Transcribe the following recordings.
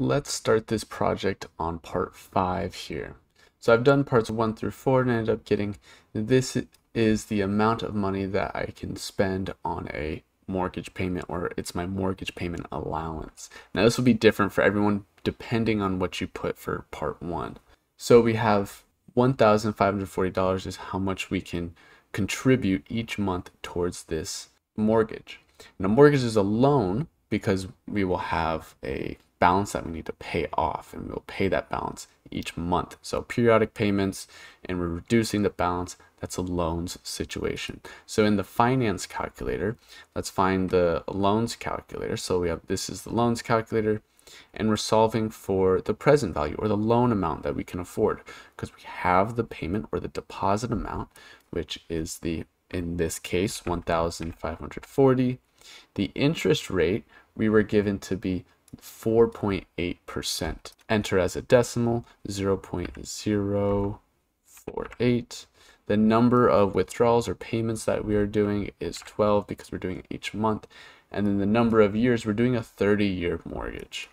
Let's start this project on part five here. So I've done parts one through four and ended up getting this is the amount of money that I can spend on a mortgage payment or it's my mortgage payment allowance. Now this will be different for everyone depending on what you put for part one. So we have $1,540 is how much we can contribute each month towards this mortgage. Now mortgage is a loan because we will have a balance that we need to pay off and we'll pay that balance each month. So periodic payments and we're reducing the balance. That's a loans situation. So in the finance calculator, let's find the loans calculator. So we have this is the loans calculator and we're solving for the present value or the loan amount that we can afford because we have the payment or the deposit amount, which is the, in this case, 1,540. The interest rate we were given to be 4.8%. Enter as a decimal 0.048. The number of withdrawals or payments that we are doing is 12 because we're doing it each month. And then the number of years, we're doing a 30 year mortgage.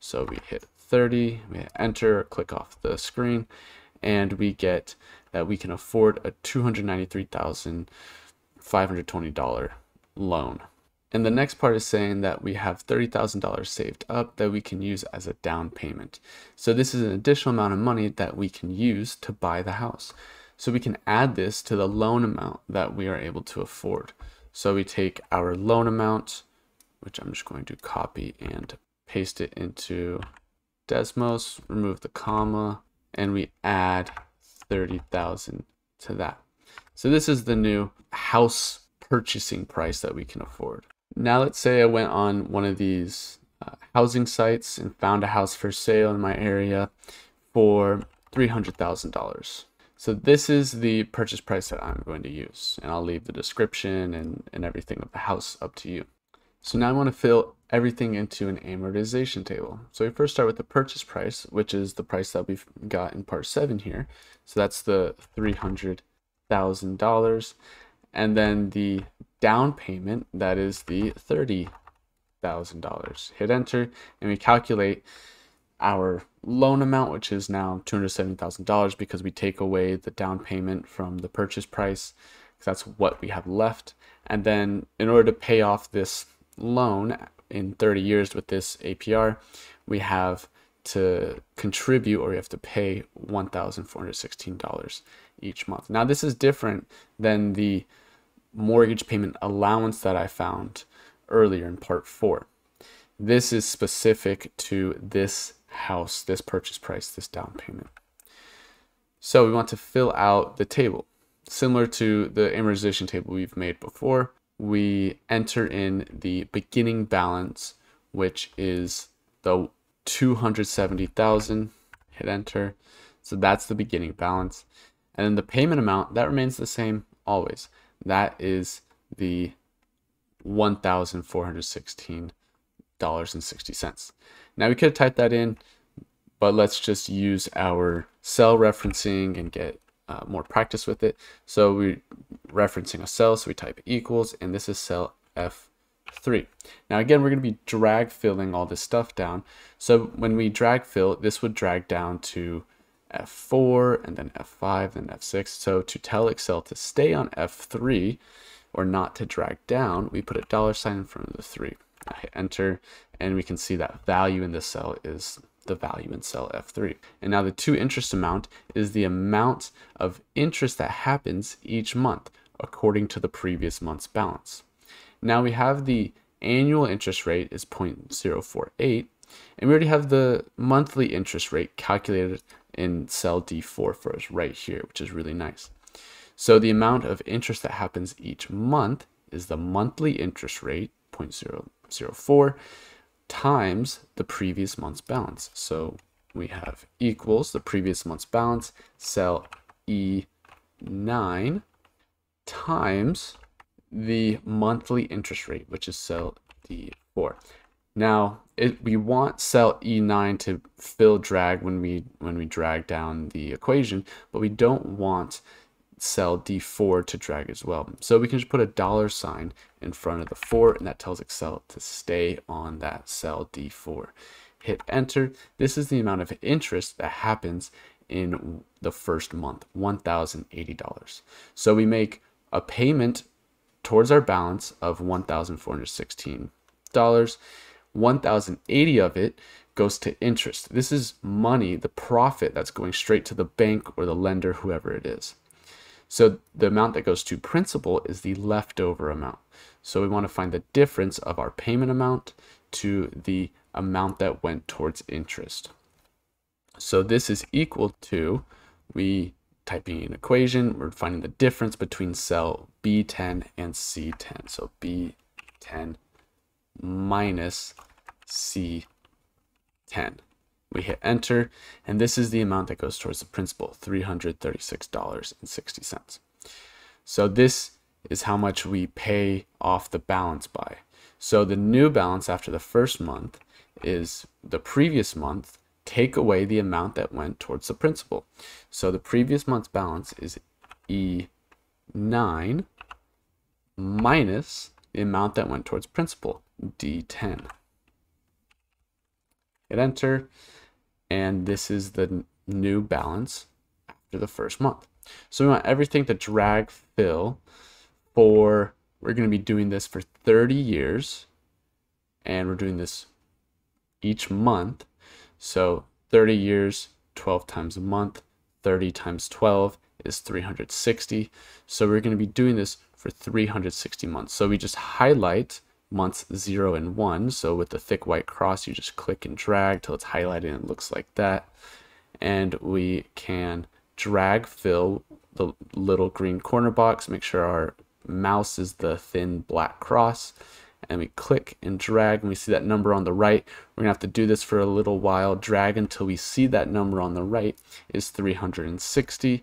So we hit 30, we hit enter, click off the screen, and we get that we can afford a $293,520 loan. And the next part is saying that we have $30,000 saved up that we can use as a down payment. So this is an additional amount of money that we can use to buy the house. So we can add this to the loan amount that we are able to afford. So we take our loan amount, which I'm just going to copy and paste it into Desmos, remove the comma, and we add 30,000 to that. So this is the new house purchasing price that we can afford. Now let's say I went on one of these uh, housing sites and found a house for sale in my area for $300,000. So this is the purchase price that I'm going to use and I'll leave the description and, and everything of the house up to you. So now I want to fill everything into an amortization table. So we first start with the purchase price, which is the price that we've got in part seven here. So that's the $300,000. And then the down payment, that is the $30,000. Hit enter and we calculate our loan amount, which is now $270,000 because we take away the down payment from the purchase price because that's what we have left. And then in order to pay off this loan in 30 years with this APR, we have to contribute or we have to pay $1,416 each month. Now this is different than the mortgage payment allowance that I found earlier in part four. This is specific to this house, this purchase price, this down payment. So we want to fill out the table. Similar to the amortization table we've made before, we enter in the beginning balance, which is the 270,000, hit enter. So that's the beginning balance. And then the payment amount, that remains the same always. That is the $1,416.60. Now we could have typed that in, but let's just use our cell referencing and get uh, more practice with it. So we're referencing a cell, so we type equals, and this is cell F3. Now again, we're going to be drag filling all this stuff down. So when we drag fill, this would drag down to F4 and then F5 and F6. So to tell Excel to stay on F3 or not to drag down, we put a dollar sign in front of the 3. I hit enter and we can see that value in this cell is the value in cell F3. And now the to interest amount is the amount of interest that happens each month according to the previous month's balance. Now we have the annual interest rate is 0.048 and we already have the monthly interest rate calculated in cell D4 for us right here, which is really nice. So the amount of interest that happens each month is the monthly interest rate, 0.004, times the previous month's balance. So we have equals the previous month's balance, cell E9, times the monthly interest rate, which is cell D4. Now, it, we want cell E9 to fill drag when we when we drag down the equation, but we don't want cell D4 to drag as well. So we can just put a dollar sign in front of the 4 and that tells Excel to stay on that cell D4. hit enter. This is the amount of interest that happens in the first month, $1,080. So we make a payment towards our balance of $1,416. 1080 of it goes to interest. This is money, the profit that's going straight to the bank or the lender, whoever it is. So the amount that goes to principal is the leftover amount. So we want to find the difference of our payment amount to the amount that went towards interest. So this is equal to, we typing an equation, we're finding the difference between cell B10 and C10. So B10 minus C10. We hit enter, and this is the amount that goes towards the principal, $336.60. So this is how much we pay off the balance by. So the new balance after the first month is the previous month take away the amount that went towards the principal. So the previous month's balance is E9 minus the amount that went towards principal, D10. Hit enter, and this is the new balance after the first month. So we want everything to drag fill for, we're going to be doing this for 30 years, and we're doing this each month. So 30 years, 12 times a month, 30 times 12 is 360. So we're going to be doing this for 360 months. So we just highlight months 0 and 1. So with the thick white cross, you just click and drag till it's highlighted and it looks like that. And we can drag fill the little green corner box, make sure our mouse is the thin black cross and we click and drag and we see that number on the right. We're gonna have to do this for a little while, drag until we see that number on the right is 360.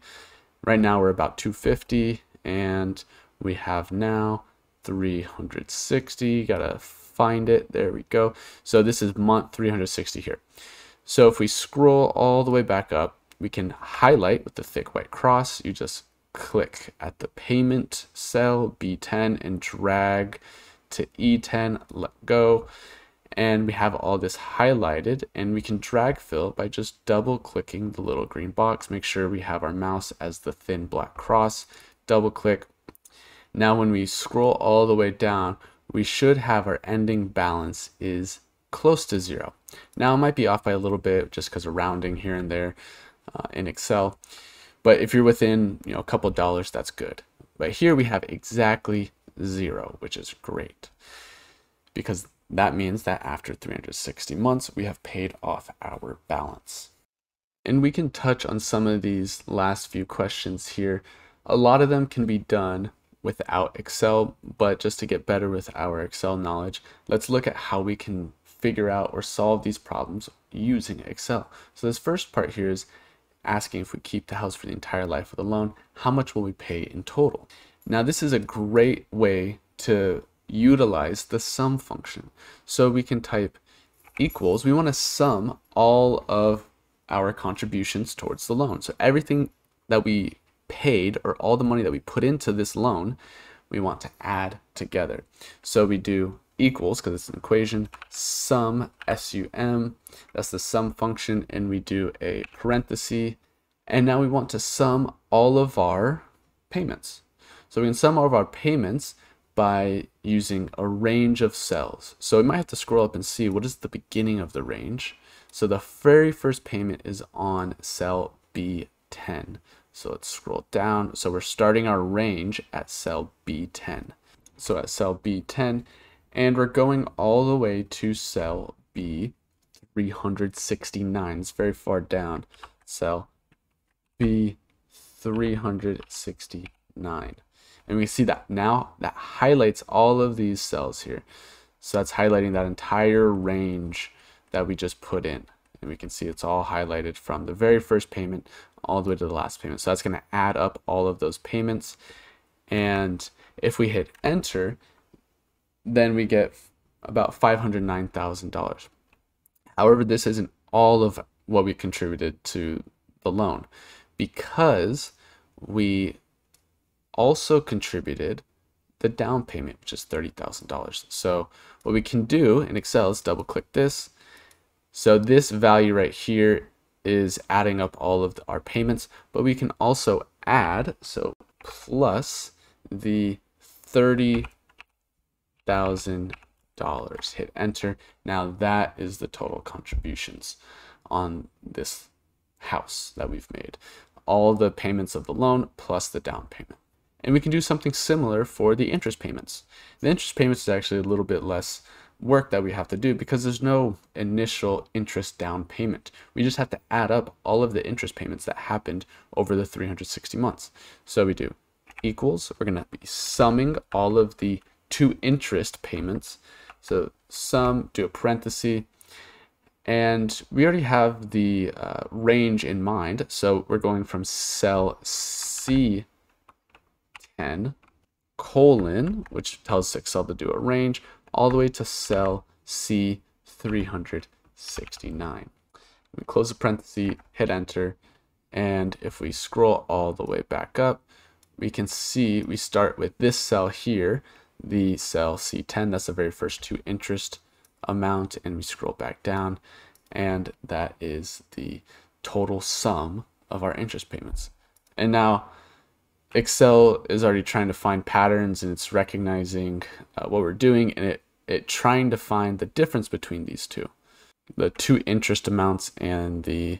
Right now we're about 250 and we have now 360, gotta find it, there we go. So this is month 360 here. So if we scroll all the way back up, we can highlight with the thick white cross. You just click at the payment cell B10 and drag to E10, let go. And we have all this highlighted and we can drag fill by just double clicking the little green box. Make sure we have our mouse as the thin black cross. Double click. Now when we scroll all the way down, we should have our ending balance is close to zero. Now it might be off by a little bit just because of rounding here and there uh, in Excel. But if you're within you know a couple dollars, that's good. But here we have exactly zero, which is great because that means that after 360 months, we have paid off our balance. And we can touch on some of these last few questions here. A lot of them can be done without Excel, but just to get better with our Excel knowledge, let's look at how we can figure out or solve these problems using Excel. So this first part here is asking if we keep the house for the entire life of the loan, how much will we pay in total? Now this is a great way to utilize the sum function. So we can type equals, we want to sum all of our contributions towards the loan. So everything that we paid or all the money that we put into this loan, we want to add together. So we do equals, because it's an equation, sum, S-U-M, that's the sum function, and we do a parenthesis, and now we want to sum all of our payments. So we can sum all of our payments by using a range of cells. So we might have to scroll up and see what is the beginning of the range. So the very first payment is on cell B10. So let's scroll down. So we're starting our range at cell B10. So at cell B10, and we're going all the way to cell B369. It's very far down. Cell B369. And we see that now that highlights all of these cells here. So that's highlighting that entire range that we just put in. And we can see it's all highlighted from the very first payment all the way to the last payment. So that's going to add up all of those payments. And if we hit enter, then we get about $509,000. However, this isn't all of what we contributed to the loan because we also contributed the down payment, which is $30,000. So what we can do in Excel is double click this, So this value right here is adding up all of the, our payments, but we can also add, so plus the $30,000. Hit enter. Now that is the total contributions on this house that we've made. All the payments of the loan plus the down payment. And we can do something similar for the interest payments. The interest payments is actually a little bit less work that we have to do because there's no initial interest down payment. We just have to add up all of the interest payments that happened over the 360 months. So we do equals, we're going to be summing all of the two interest payments. So sum, do a parenthesis, and we already have the uh, range in mind. So we're going from cell C10 colon, which tells Excel to do a range, all the way to cell C369. We close the parenthesis, hit enter, and if we scroll all the way back up, we can see we start with this cell here, the cell C10, that's the very first two interest amount, and we scroll back down, and that is the total sum of our interest payments. And now Excel is already trying to find patterns and it's recognizing uh, what we're doing and it, it trying to find the difference between these two, the two interest amounts and the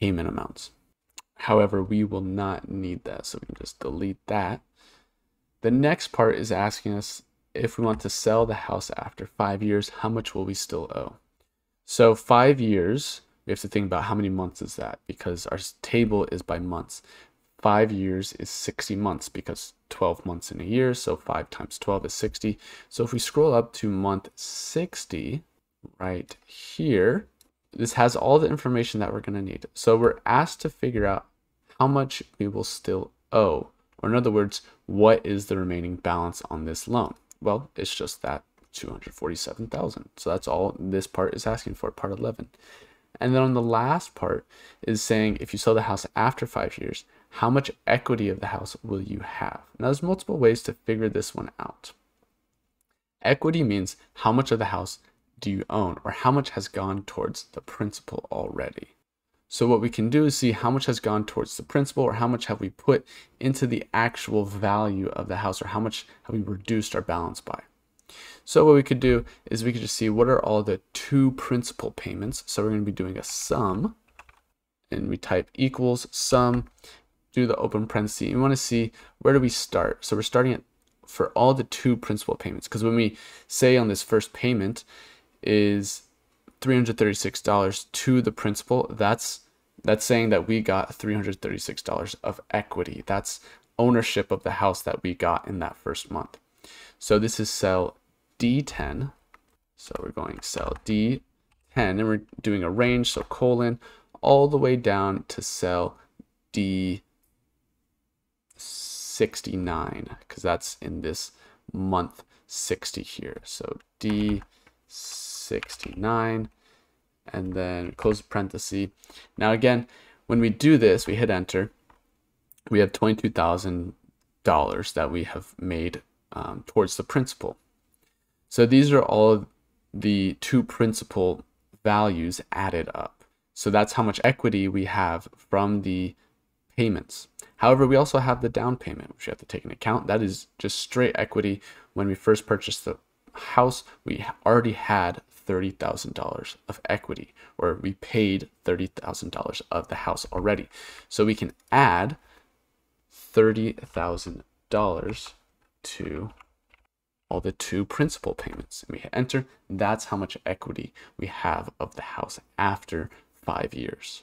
payment amounts. However, we will not need that, so we can just delete that. The next part is asking us if we want to sell the house after five years, how much will we still owe? So five years, we have to think about how many months is that because our table is by months five years is 60 months because 12 months in a year. So five times 12 is 60. So if we scroll up to month 60 right here, this has all the information that we're going to need. So we're asked to figure out how much we will still owe. Or in other words, what is the remaining balance on this loan? Well, it's just that 247,000. So that's all this part is asking for, part 11. And then on the last part is saying if you sell the house after five years, how much equity of the house will you have? Now, there's multiple ways to figure this one out. Equity means how much of the house do you own or how much has gone towards the principal already. So what we can do is see how much has gone towards the principal or how much have we put into the actual value of the house or how much have we reduced our balance by. So what we could do is we could just see what are all the two principal payments. So we're going to be doing a sum and we type equals sum, do the open parenthesis. We want to see where do we start. So we're starting at for all the two principal payments because when we say on this first payment is $336 to the principal, that's that's saying that we got $336 of equity. That's ownership of the house that we got in that first month. So this is cell D10. So we're going cell D10 and we're doing a range, so colon, all the way down to cell D69 because that's in this month 60 here. So D69 and then close parenthesis. Now again, when we do this, we hit enter, we have $22,000 that we have made um, towards the principal. So these are all the two principal values added up. So that's how much equity we have from the payments. However, we also have the down payment, which we have to take into account. That is just straight equity. When we first purchased the house, we already had $30,000 of equity, or we paid $30,000 of the house already. So we can add $30,000 to all the two principal payments and we hit enter that's how much equity we have of the house after five years